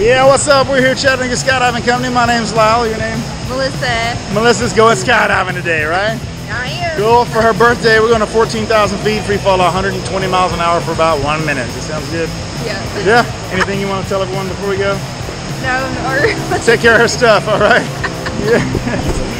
Yeah, what's up? We're here chatting at Chattanooga Skydiving Company. My name's Lyle. Your name? Melissa. Melissa's going skydiving today, right? I am. Cool. For her birthday, we're going to 14,000 feet, free fall 120 miles an hour for about one minute. That sounds good? Yeah. Yeah. Anything you want to tell everyone before we go? No, or Take care of her stuff, all right? Yeah.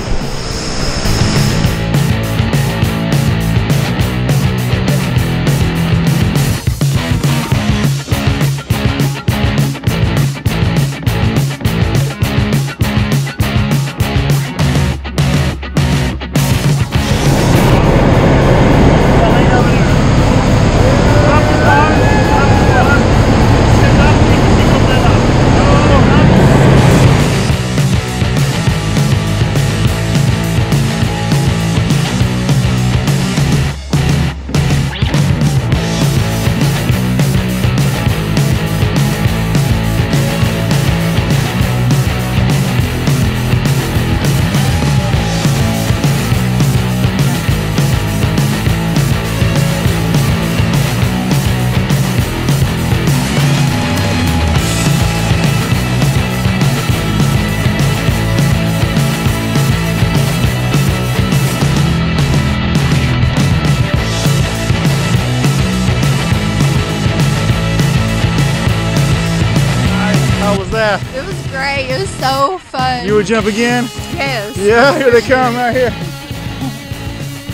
How was that? it was great. It was so fun. You would jump again? yes. Yeah, here they come right here.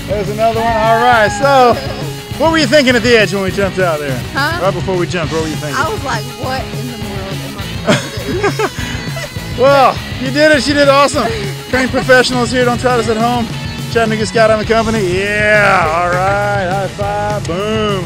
There's another one. All right, so what were you thinking at the edge when we jumped out there? Huh? Right before we jumped, what were you thinking? I was like, what in the world am I supposed to do? Well, you did it. You did awesome. Trained professionals here. Don't try this at home. Chattanooga Skydiving Company. Yeah. All right. High five. Boom.